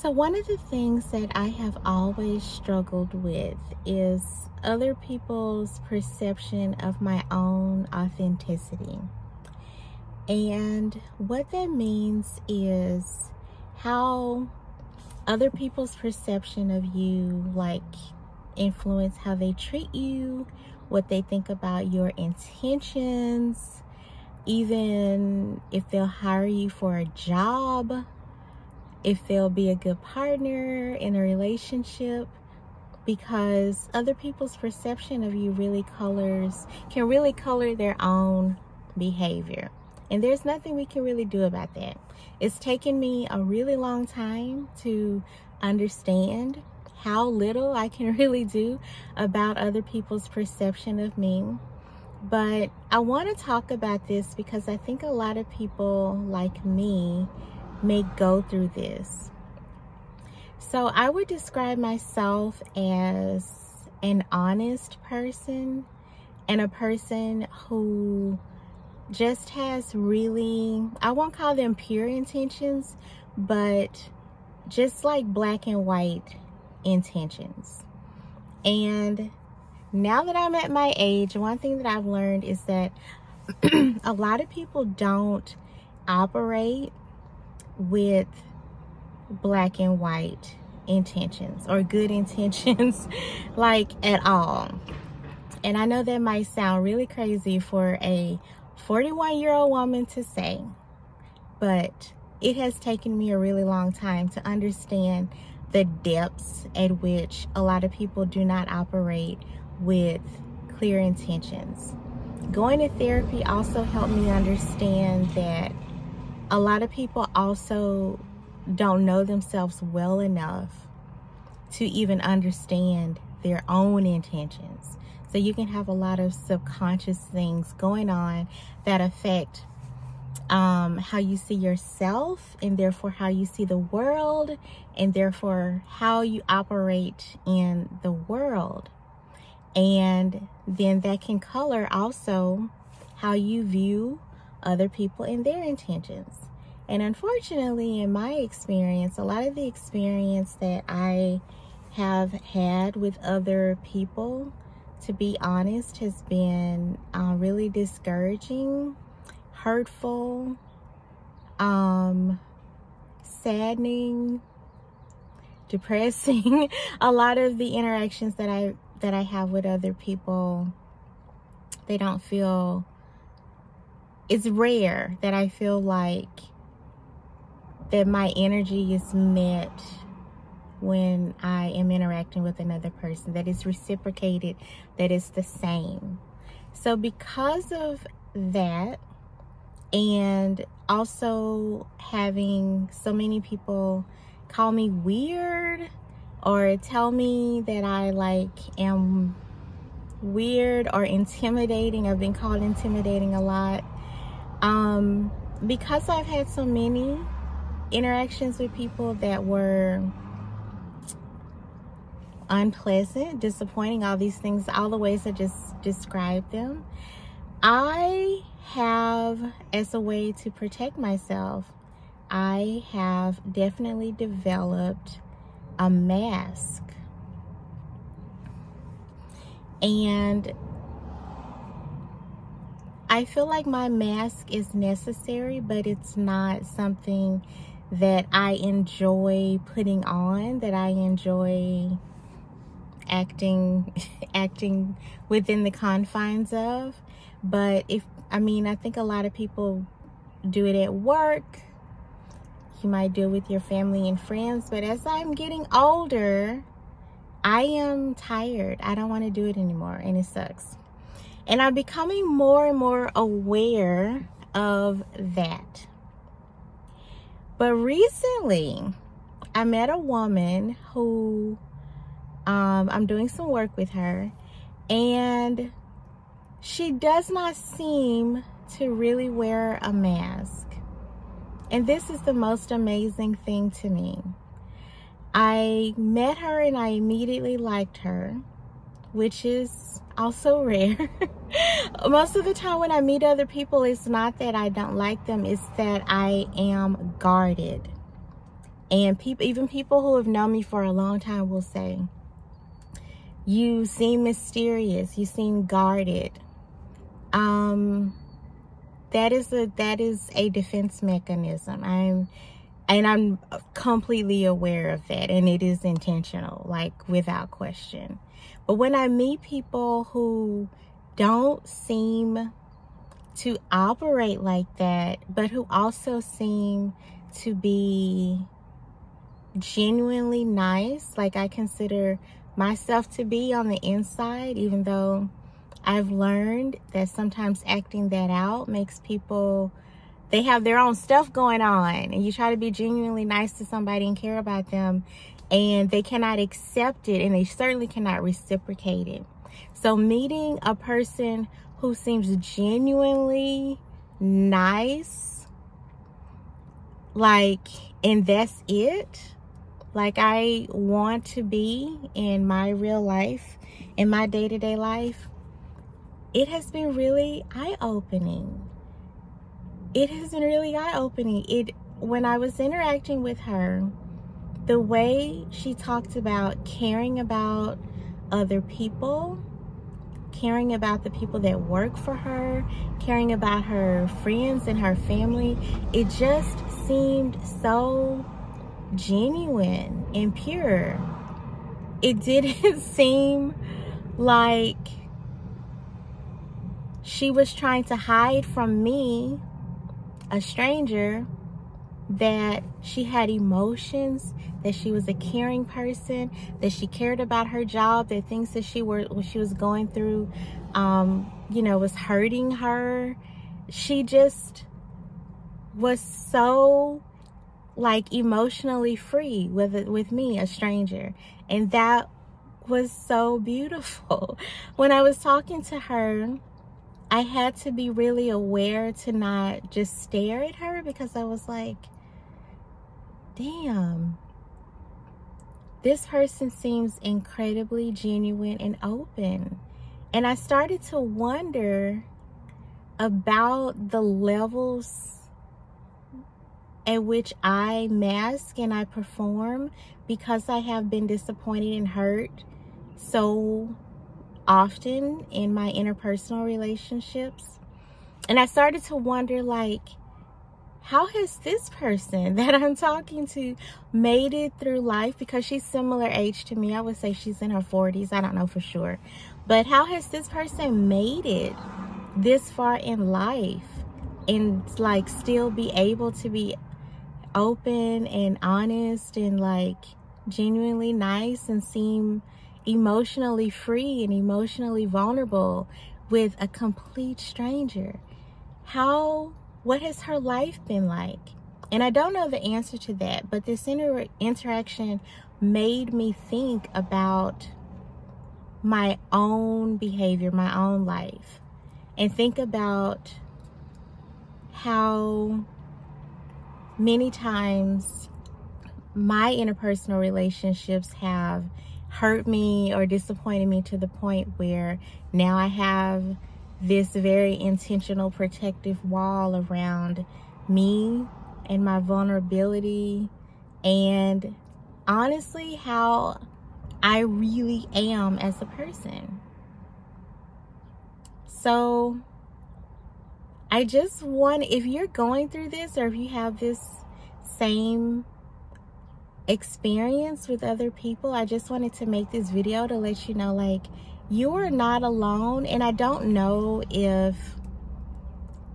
So one of the things that I have always struggled with is other people's perception of my own authenticity. And what that means is how other people's perception of you like influence how they treat you, what they think about your intentions, even if they'll hire you for a job, if they'll be a good partner in a relationship because other people's perception of you really colors can really color their own behavior and there's nothing we can really do about that it's taken me a really long time to understand how little I can really do about other people's perception of me. But I want to talk about this because I think a lot of people like me may go through this. So I would describe myself as an honest person and a person who just has really, I won't call them pure intentions, but just like black and white intentions. And now that I'm at my age, one thing that I've learned is that a lot of people don't operate with black and white intentions or good intentions like at all. And I know that might sound really crazy for a 41 year old woman to say, but it has taken me a really long time to understand the depths at which a lot of people do not operate with clear intentions. Going to therapy also helped me understand that a lot of people also don't know themselves well enough to even understand their own intentions. So you can have a lot of subconscious things going on that affect um, how you see yourself and therefore how you see the world and therefore how you operate in the world. And then that can color also how you view other people and their intentions. And unfortunately, in my experience, a lot of the experience that I have had with other people to be honest, has been uh, really discouraging, hurtful, um, saddening, depressing. a lot of the interactions that I that I have with other people, they don't feel. It's rare that I feel like that my energy is met when I am interacting with another person, that is reciprocated, that is the same. So, because of that, and also having so many people call me weird or tell me that I like am weird or intimidating. I've been called intimidating a lot. Um, because I've had so many interactions with people that were unpleasant, disappointing, all these things, all the ways I just described them. I have, as a way to protect myself, I have definitely developed a mask. And I feel like my mask is necessary, but it's not something that I enjoy putting on, that I enjoy acting acting within the confines of. But if i mean i think a lot of people do it at work. You might do it with your family and friends but as i'm getting older i am tired. I don't want to do it anymore and it sucks and i'm becoming more and more aware of that but recently i met a woman who um, I'm doing some work with her and she does not seem to really wear a mask. And this is the most amazing thing to me. I met her and I immediately liked her, which is also rare. most of the time when I meet other people, it's not that I don't like them, it's that I am guarded. And people, even people who have known me for a long time will say, you seem mysterious. You seem guarded. Um, that is a, that is a defense mechanism. I'm, and I'm completely aware of that. And it is intentional, like without question. But when I meet people who don't seem to operate like that, but who also seem to be genuinely nice, like I consider myself to be on the inside, even though I've learned that sometimes acting that out makes people, they have their own stuff going on and you try to be genuinely nice to somebody and care about them and they cannot accept it and they certainly cannot reciprocate it. So meeting a person who seems genuinely nice, like, and that's it, like I want to be in my real life, in my day-to-day -day life, it has been really eye-opening. It has been really eye-opening. It when I was interacting with her, the way she talked about caring about other people, caring about the people that work for her, caring about her friends and her family, it just seemed so genuine and pure. It didn't seem like she was trying to hide from me, a stranger, that she had emotions, that she was a caring person, that she cared about her job, that things that she were she was going through, um, you know, was hurting her. She just was so like emotionally free with with me, a stranger, and that was so beautiful. When I was talking to her, I had to be really aware to not just stare at her because I was like damn, this person seems incredibly genuine and open. And I started to wonder about the levels at which I mask and I perform because I have been disappointed and hurt so often in my interpersonal relationships. And I started to wonder like, how has this person that I'm talking to made it through life? Because she's similar age to me. I would say she's in her 40s. I don't know for sure. But how has this person made it this far in life and like still be able to be open and honest and like genuinely nice and seem emotionally free and emotionally vulnerable with a complete stranger? How what has her life been like? And I don't know the answer to that, but this inter interaction made me think about my own behavior, my own life, and think about how many times my interpersonal relationships have hurt me or disappointed me to the point where now I have this very intentional protective wall around me and my vulnerability and honestly how I really am as a person. So I just want, if you're going through this or if you have this same experience with other people, I just wanted to make this video to let you know like you are not alone. And I don't know if,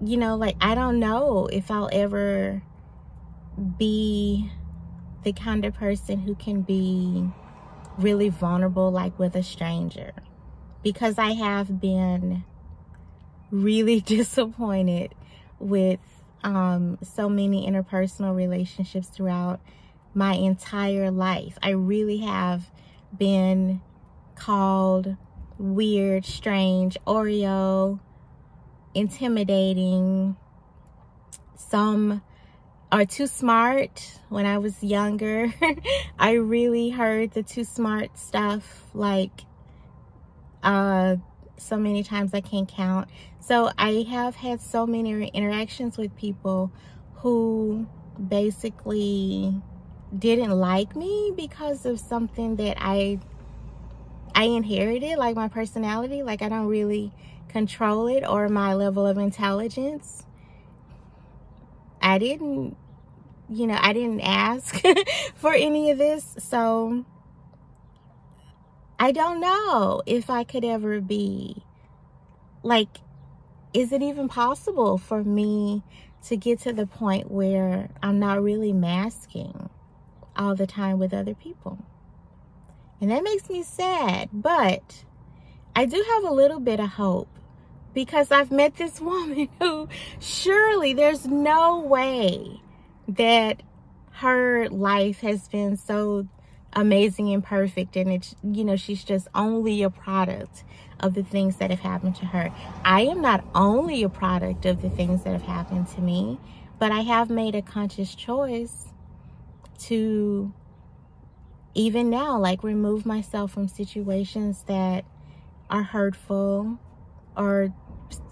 you know, like, I don't know if I'll ever be the kind of person who can be really vulnerable, like with a stranger. Because I have been really disappointed with um, so many interpersonal relationships throughout my entire life. I really have been called weird, strange, Oreo, intimidating. Some are too smart. When I was younger, I really heard the too smart stuff like uh, so many times I can't count. So I have had so many interactions with people who basically didn't like me because of something that I I inherited, like my personality, like I don't really control it or my level of intelligence. I didn't, you know, I didn't ask for any of this. So I don't know if I could ever be like, is it even possible for me to get to the point where I'm not really masking all the time with other people? And that makes me sad, but I do have a little bit of hope because I've met this woman who surely there's no way that her life has been so amazing and perfect. And it's you know she's just only a product of the things that have happened to her. I am not only a product of the things that have happened to me but i have made a conscious choice to even now like remove myself from situations that are hurtful or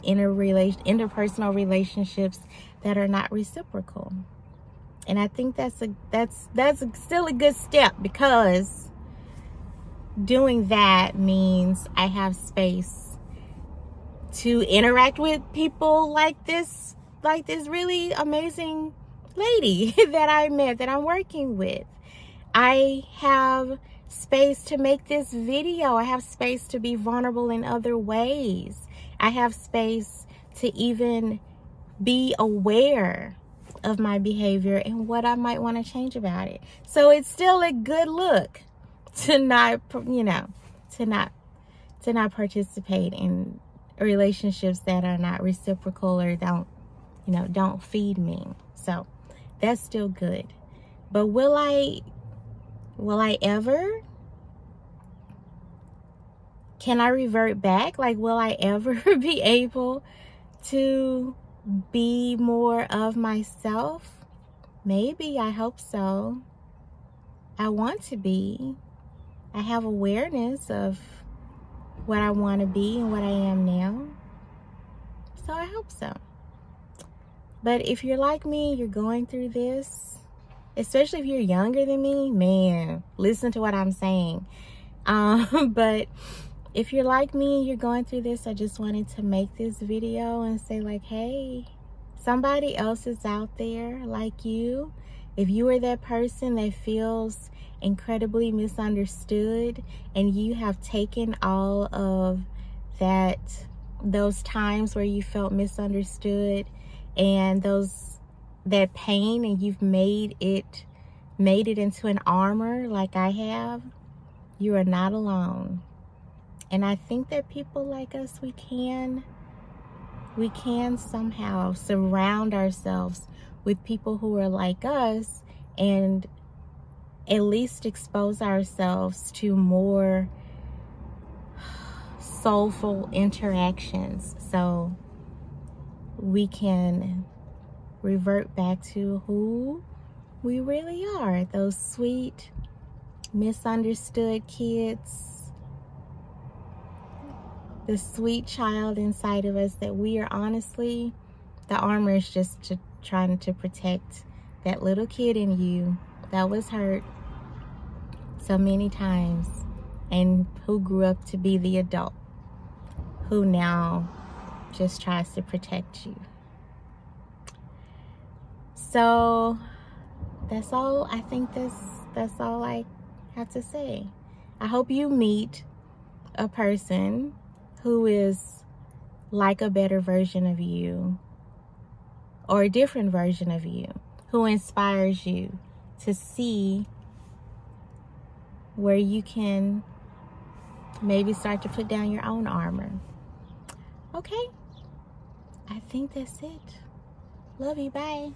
interrelation interpersonal relationships that are not reciprocal. And i think that's a that's that's a, still a good step because doing that means i have space to interact with people like this like this really amazing lady that i met that i'm working with I have space to make this video. I have space to be vulnerable in other ways. I have space to even be aware of my behavior and what I might want to change about it. So it's still a good look to not, you know, to not, to not participate in relationships that are not reciprocal or don't, you know, don't feed me. So that's still good. But will I Will I ever? Can I revert back? Like, will I ever be able to be more of myself? Maybe. I hope so. I want to be. I have awareness of what I want to be and what I am now. So I hope so. But if you're like me, you're going through this, especially if you're younger than me, man, listen to what I'm saying. Um, but if you're like me, you're going through this, I just wanted to make this video and say like, hey, somebody else is out there like you. If you are that person that feels incredibly misunderstood and you have taken all of that, those times where you felt misunderstood and those that pain and you've made it made it into an armor like I have, you are not alone. And I think that people like us, we can, we can somehow surround ourselves with people who are like us and at least expose ourselves to more soulful interactions so we can revert back to who we really are. Those sweet, misunderstood kids. The sweet child inside of us that we are honestly, the armor is just to, trying to protect that little kid in you that was hurt so many times and who grew up to be the adult who now just tries to protect you. So that's all I think that's that's all I have to say. I hope you meet a person who is like a better version of you or a different version of you who inspires you to see where you can maybe start to put down your own armor. Okay, I think that's it. Love you. Bye.